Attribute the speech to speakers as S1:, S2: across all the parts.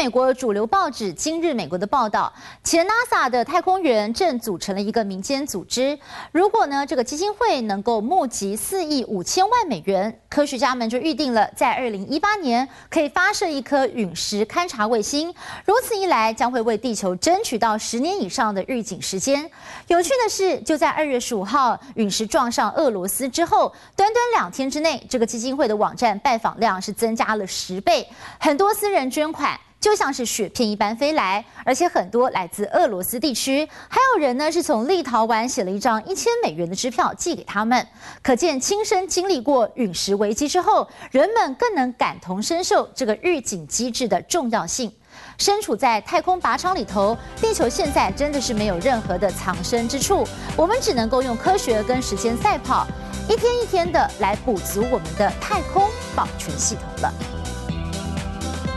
S1: 美国主流报纸《今日美国》的报道，前 NASA 的太空员正组成了一个民间组织。如果呢这个基金会能够募集四亿五千万美元，科学家们就预定了在二零一八年可以发射一颗陨石勘察卫星。如此一来，将会为地球争取到十年以上的预警时间。有趣的是，就在二月十五号陨石撞上俄罗斯之后，短短两天之内，这个基金会的网站拜访量是增加了十倍，很多私人捐款。就像是雪片一般飞来，而且很多来自俄罗斯地区，还有人呢是从立陶宛写了一张一千美元的支票寄给他们。可见亲身经历过陨石危机之后，人们更能感同身受这个预警机制的重要性。身处在太空靶场里头，地球现在真的是没有任何的藏身之处，我们只能够用科学跟时间赛跑，一天一天的来补足我们的太空保全系统了。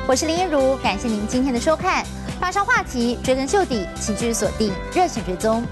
S1: 我是林一如，感谢您今天的收看。发烧话题追根究底，请继续锁定热血追踪。